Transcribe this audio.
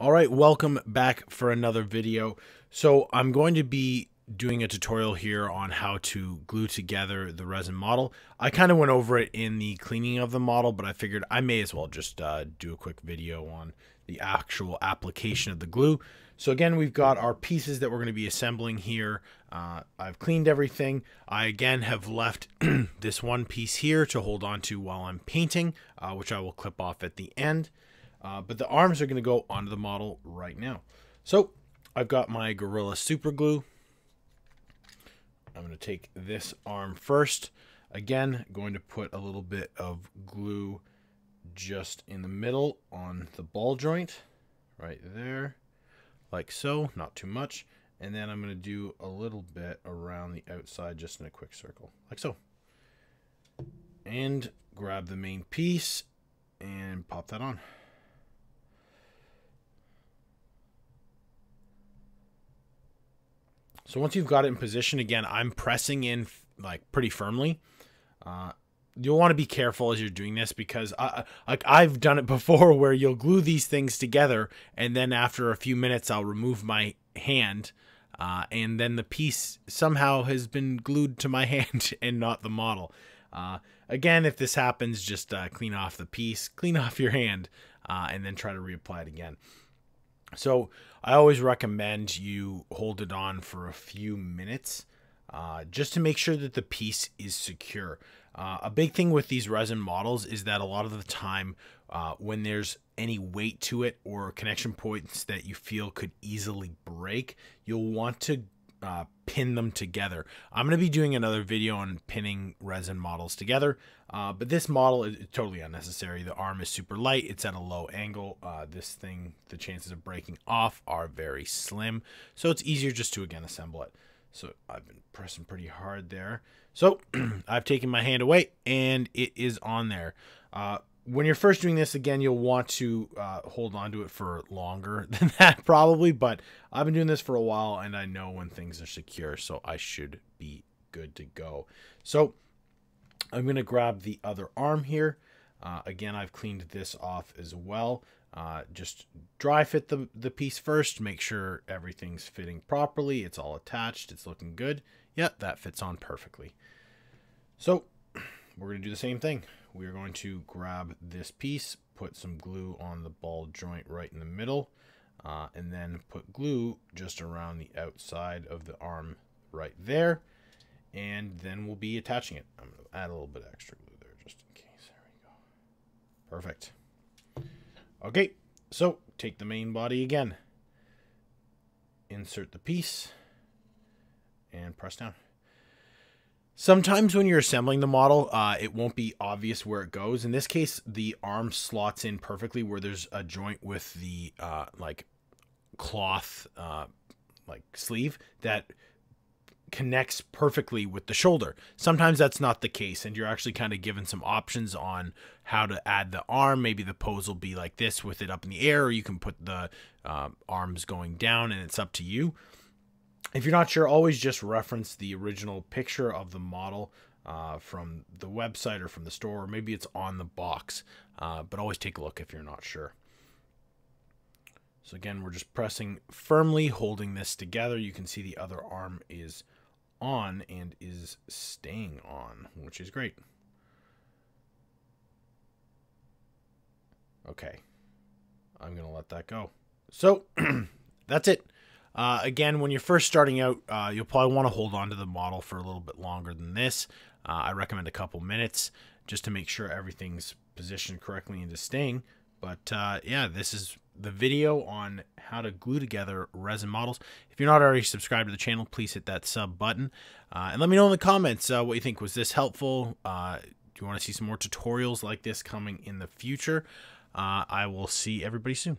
All right, welcome back for another video. So I'm going to be doing a tutorial here on how to glue together the resin model. I kind of went over it in the cleaning of the model, but I figured I may as well just uh, do a quick video on the actual application of the glue. So again, we've got our pieces that we're going to be assembling here. Uh, I've cleaned everything. I again have left this one piece here to hold on to while I'm painting, uh, which I will clip off at the end. Uh, but the arms are going to go onto the model right now. So I've got my Gorilla Super Glue. I'm going to take this arm first. Again, going to put a little bit of glue just in the middle on the ball joint right there like so not too much and then I'm going to do a little bit around the outside just in a quick circle like so and grab the main piece and pop that on So once you've got it in position, again, I'm pressing in like pretty firmly. Uh, you'll want to be careful as you're doing this because I, like I've done it before where you'll glue these things together and then after a few minutes I'll remove my hand uh, and then the piece somehow has been glued to my hand and not the model. Uh, again, if this happens, just uh, clean off the piece, clean off your hand, uh, and then try to reapply it again. So I always recommend you hold it on for a few minutes uh, just to make sure that the piece is secure. Uh, a big thing with these resin models is that a lot of the time uh, when there's any weight to it or connection points that you feel could easily break, you'll want to uh, pin them together. I'm going to be doing another video on pinning resin models together, uh, but this model is totally unnecessary. The arm is super light. It's at a low angle. Uh, this thing, the chances of breaking off are very slim, so it's easier just to, again, assemble it. So I've been pressing pretty hard there. So I've taken my hand away, and it is on there. When you're first doing this again you'll want to uh, hold on to it for longer than that probably but i've been doing this for a while and i know when things are secure so i should be good to go. So i'm going to grab the other arm here. Uh, again i've cleaned this off as well. Uh, just dry fit the, the piece first make sure everything's fitting properly it's all attached it's looking good. Yep that fits on perfectly. So we're going to do the same thing we're going to grab this piece, put some glue on the ball joint right in the middle, uh, and then put glue just around the outside of the arm right there. And then we'll be attaching it. I'm going to add a little bit extra glue there just in case. There we go. Perfect. Okay, so take the main body again. Insert the piece and press down. Sometimes when you're assembling the model, uh, it won't be obvious where it goes. In this case, the arm slots in perfectly where there's a joint with the uh, like cloth uh, like sleeve that connects perfectly with the shoulder. Sometimes that's not the case, and you're actually kind of given some options on how to add the arm. Maybe the pose will be like this with it up in the air, or you can put the uh, arms going down, and it's up to you if you're not sure, always just reference the original picture of the model uh, from the website or from the store, or maybe it's on the box. Uh, but always take a look if you're not sure. So again, we're just pressing firmly, holding this together. You can see the other arm is on and is staying on, which is great. Okay, I'm going to let that go. So that's it. Uh, again, when you're first starting out, uh, you'll probably want to hold on to the model for a little bit longer than this. Uh, I recommend a couple minutes just to make sure everything's positioned correctly into staying. But uh, yeah, this is the video on how to glue together resin models. If you're not already subscribed to the channel, please hit that sub button. Uh, and let me know in the comments uh, what you think. Was this helpful? do you want to see some more tutorials like this coming in the future? I will see everybody soon.